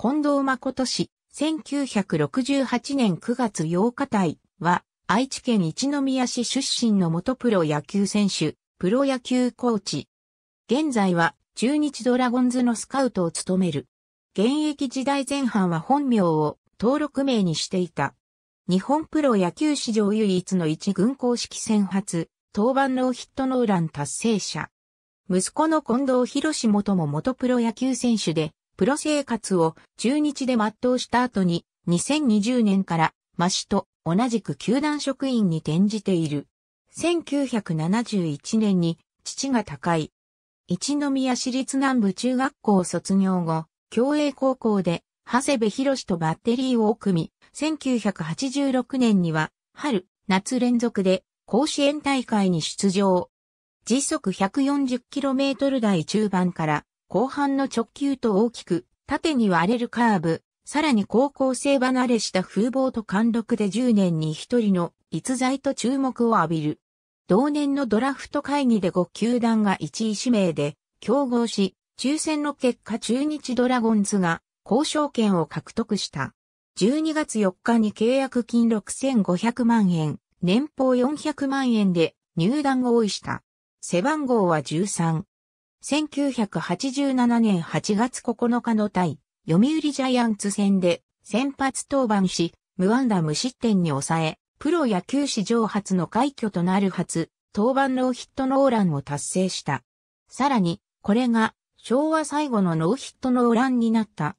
近藤誠氏、1968年9月8日隊は、愛知県一宮市出身の元プロ野球選手、プロ野球コーチ。現在は中日ドラゴンズのスカウトを務める。現役時代前半は本名を登録名にしていた。日本プロ野球史上唯一の一軍公式戦初、登板ノーヒットノーラン達成者。息子の近藤博士元も元プロ野球選手で、プロ生活を中日で全うした後に、2020年からマシと同じく球団職員に転じている。1971年に父が高い。一宮市立南部中学校卒業後、共栄高校で長谷部博とバッテリーを組み、1986年には春、夏連続で甲子園大会に出場。時速 140km 台中盤から後半の直球と大きく縦に割れるカーブ、さらに高校生離れした風貌と貫禄で10年に一人の逸材と注目を浴びる。同年のドラフト会議で5球団が1位指名で競合し、抽選の結果中日ドラゴンズが交渉権を獲得した。12月4日に契約金6500万円、年俸400万円で入団合意した。背番号は13。1987年8月9日の対、読売ジャイアンツ戦で先発登板し、無安打無失点に抑え、プロ野球史上初の快挙となる初、登板ノーヒットノーランを達成した。さらに、これが昭和最後のノーヒットノーランになった。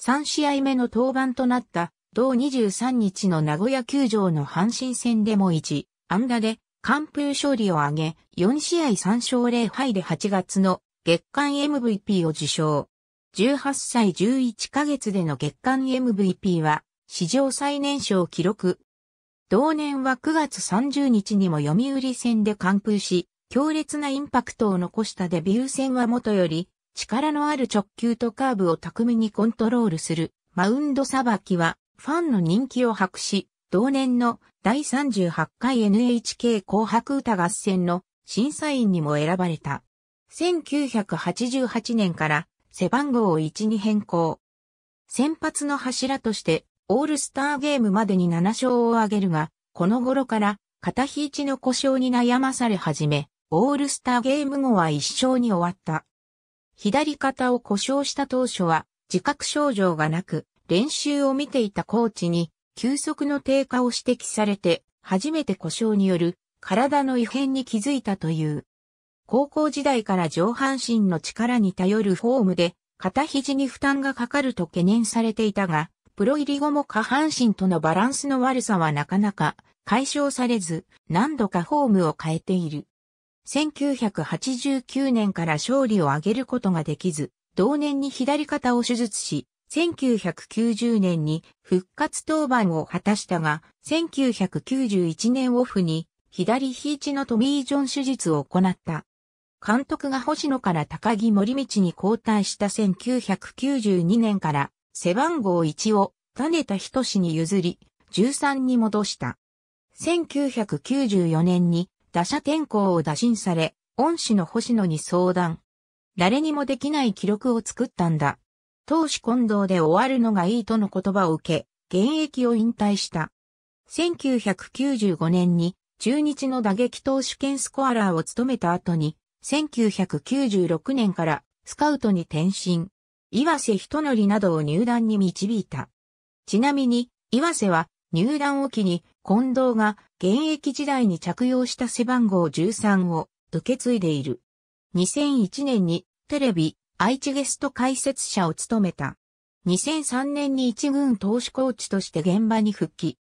3試合目の登板となった同23日の名古屋球場の阪神戦でも1、安打で完封勝利を挙げ、4試合3勝0敗で8月の月間 MVP を受賞。18歳11ヶ月での月間 MVP は史上最年少記録。同年は9月30日にも読売戦で完封し、強烈なインパクトを残したデビュー戦はもとより、力のある直球とカーブを巧みにコントロールするマウンドさばきはファンの人気を博し、同年の第38回 NHK 紅白歌合戦の審査員にも選ばれた。1988年から背番号を1に変更。先発の柱としてオールスターゲームまでに7勝を挙げるが、この頃から肩ひいちの故障に悩まされ始め、オールスターゲーム後は1勝に終わった。左肩を故障した当初は自覚症状がなく、練習を見ていたコーチに急速の低下を指摘されて、初めて故障による体の異変に気づいたという。高校時代から上半身の力に頼るフォームで、肩肘に負担がかかると懸念されていたが、プロ入り後も下半身とのバランスの悪さはなかなか解消されず、何度かフォームを変えている。1989年から勝利を挙げることができず、同年に左肩を手術し、1990年に復活登板を果たしたが、1991年オフに左ひいちのトミー・ジョン手術を行った。監督が星野から高木森道に交代した1992年から背番号1を種田仁志に譲り、13に戻した。1994年に打者転向を打診され、恩師の星野に相談。誰にもできない記録を作ったんだ。投手混同で終わるのがいいとの言葉を受け、現役を引退した。1995年に中日の打撃投手兼スコアラーを務めた後に、1996年からスカウトに転身。岩瀬人則などを入団に導いた。ちなみに、岩瀬は入団を機に近藤が現役時代に着用した背番号13を受け継いでいる。2001年にテレビ愛知ゲスト解説者を務めた。2003年に一軍投手コーチとして現場に復帰。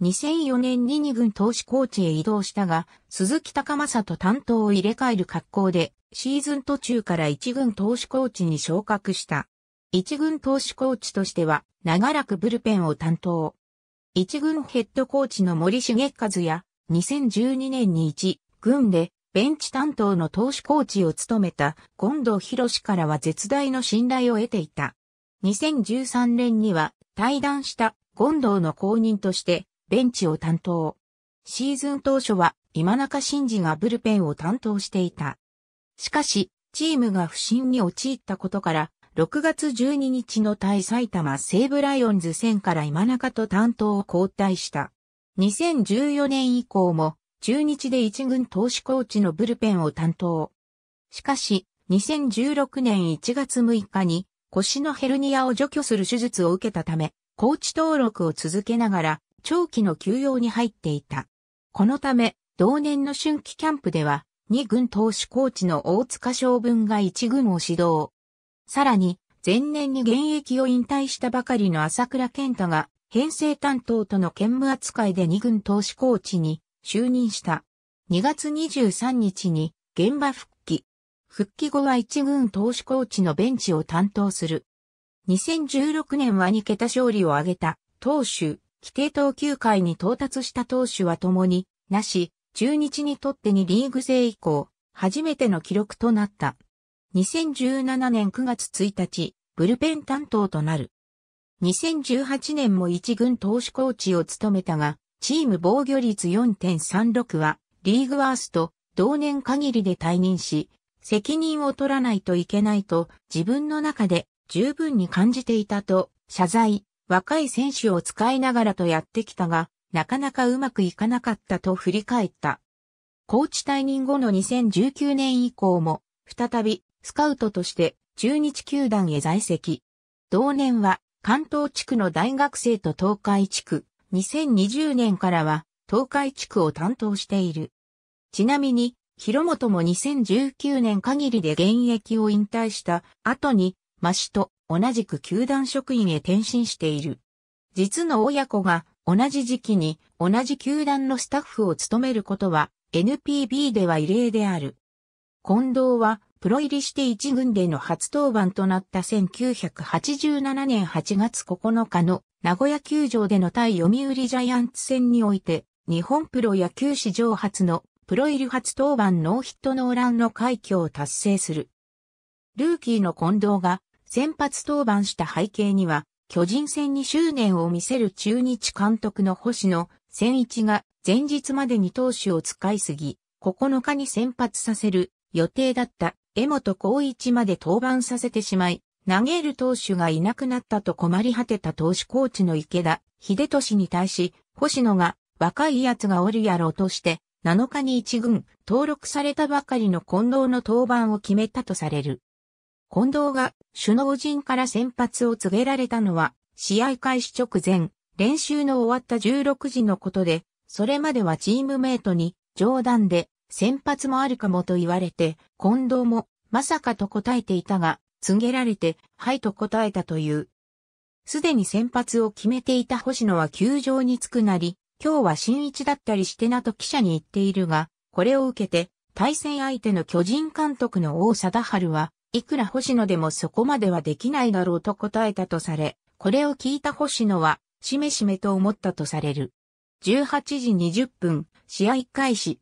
2004年に二軍投手コーチへ移動したが、鈴木高正と担当を入れ替える格好で、シーズン途中から一軍投手コーチに昇格した。一軍投手コーチとしては、長らくブルペンを担当。一軍ヘッドコーチの森重和や、2012年に一軍でベンチ担当の投手コーチを務めた近藤博士からは絶大の信頼を得ていた。2013年には対談した近藤の後任としてベンチを担当。シーズン当初は今中真司がブルペンを担当していた。しかし、チームが不振に陥ったことから、6月12日の対埼玉西武ライオンズ戦から今中と担当を交代した。2014年以降も中日で一軍投手コーチのブルペンを担当。しかし、2016年1月6日に腰のヘルニアを除去する手術を受けたため、コーチ登録を続けながら長期の休養に入っていた。このため、同年の春季キャンプでは、2軍投手コーチの大塚将軍が1軍を指導。さらに、前年に現役を引退したばかりの朝倉健太が、編成担当との兼務扱いで2軍投手コーチに就任した。2月23日に現場復帰。復帰後は1軍投手コーチのベンチを担当する。2016年は2桁勝利を挙げた投手、規定投球回に到達した投手は共になし、中日にとってにリーグ制以降、初めての記録となった。2017年9月1日、ブルペン担当となる。2018年も一軍投手コーチを務めたが、チーム防御率4.36はリーグワースト同年限りで退任し、責任を取らないといけないと自分の中で十分に感じていたと謝罪、若い選手を使いながらとやってきたが、なかなかうまくいかなかったと振り返った。コーチ退任後の2019年以降も、再びスカウトとして中日球団へ在籍。同年は関東地区の大学生と東海地区、2020年からは東海地区を担当している。ちなみに、広本も2019年限りで現役を引退した後に、マシと同じく球団職員へ転身している。実の親子が同じ時期に同じ球団のスタッフを務めることは NPB では異例である。近藤はプロ入りして一軍での初登板となった1987年8月9日の名古屋球場での対読売ジャイアンツ戦において、日本プロ野球史上初のプロ入り初登板ノーヒットノーランの快挙を達成する。ルーキーの近藤が先発登板した背景には、巨人戦に執念を見せる中日監督の星野千一が前日までに投手を使いすぎ、9日に先発させる予定だった江本光一まで登板させてしまい、投げる投手がいなくなったと困り果てた投手コーチの池田秀俊に対し、星野が若い奴がおるやろうとして、7日に一軍登録されたばかりの近藤の登板を決めたとされる。近藤が首脳陣から先発を告げられたのは、試合開始直前、練習の終わった16時のことで、それまではチームメイトに冗談で先発もあるかもと言われて、近藤もまさかと答えていたが、告げられて、はいと答えたという。すでに先発を決めていた星野は球場に着くなり、今日は新一だったりしてなと記者に言っているが、これを受けて、対戦相手の巨人監督の王貞治は、いくら星野でもそこまではできないだろうと答えたとされ、これを聞いた星野は、しめしめと思ったとされる。18時20分、試合開始。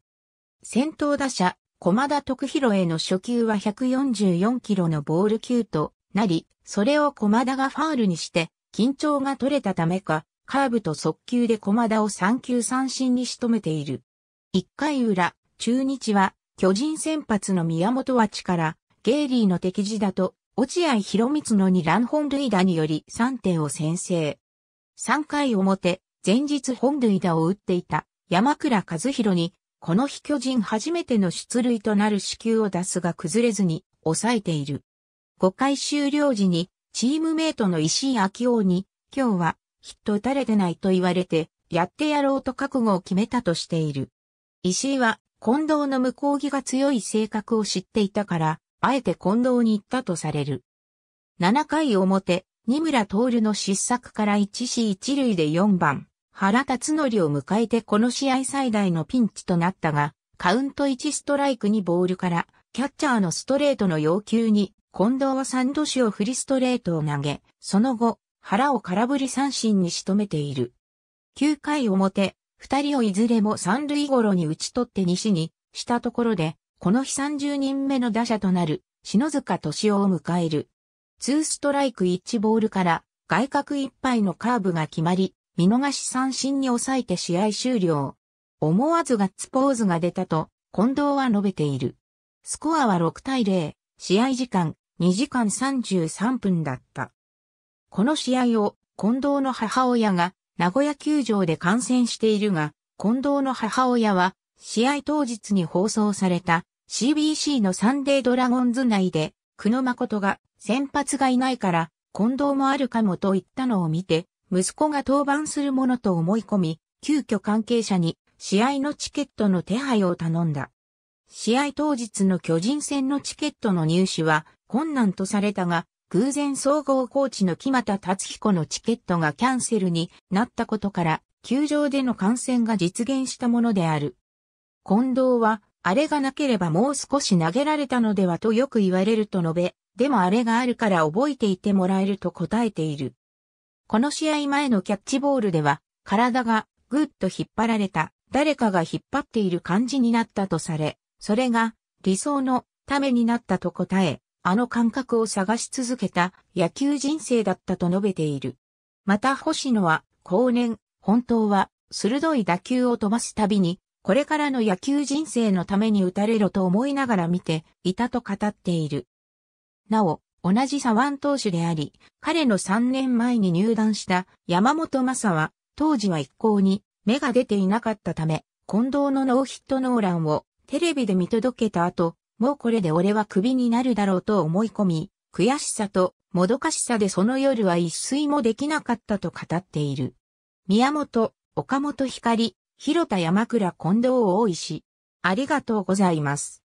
先頭打者、駒田徳弘への初球は144キロのボール球となり、それを駒田がファールにして、緊張が取れたためか、カーブと速球で駒田を3球三振に仕留めている。1回裏、中日は、巨人先発の宮本は力、ゲイリーの敵地だと、落合博光の2乱本塁打により3点を先制。3回表、前日本塁打を打っていた山倉和弘にこの日巨人初めての出塁となる死球を出すが崩れずに抑えている。5回終了時にチームメイトの石井明夫に今日はヒット打たれてないと言われてやってやろうと覚悟を決めたとしている。石井は近藤の向こう気が強い性格を知っていたからあえて近藤に言ったとされる。7回表、二村徹の失策から一死一塁で4番、原辰則を迎えてこの試合最大のピンチとなったが、カウント1ストライクにボールから、キャッチャーのストレートの要求に、近藤は3度手を振りストレートを投げ、その後、腹を空振り三振に仕留めている。9回表、二人をいずれも三塁頃に打ち取って西にしたところで、この日30人目の打者となる、篠塚敏夫を迎える。2ストライク1ボールから外角いっぱいのカーブが決まり、見逃し三振に抑えて試合終了。思わずガッツポーズが出たと、近藤は述べている。スコアは6対0、試合時間2時間33分だった。この試合を近藤の母親が名古屋球場で観戦しているが、近藤の母親は試合当日に放送された CBC のサンデードラゴンズ内で、久野誠が先発がいないから近藤もあるかもと言ったのを見て、息子が登板するものと思い込み、急遽関係者に試合のチケットの手配を頼んだ。試合当日の巨人戦のチケットの入手は困難とされたが、偶然総合コーチの木又達彦のチケットがキャンセルになったことから、球場での観戦が実現したものである。近藤は、あれがなければもう少し投げられたのではとよく言われると述べ、でもあれがあるから覚えていてもらえると答えている。この試合前のキャッチボールでは、体がぐっと引っ張られた、誰かが引っ張っている感じになったとされ、それが理想のためになったと答え、あの感覚を探し続けた野球人生だったと述べている。また星野は後年、本当は鋭い打球を飛ばすたびに、これからの野球人生のために打たれろと思いながら見ていたと語っている。なお、同じ左腕投手であり、彼の3年前に入団した山本正は、当時は一向に芽が出ていなかったため、近藤のノーヒットノーランをテレビで見届けた後、もうこれで俺はクビになるだろうと思い込み、悔しさともどかしさでその夜は一睡もできなかったと語っている。宮本、岡本光、広田山倉近藤大石。ありがとうございます。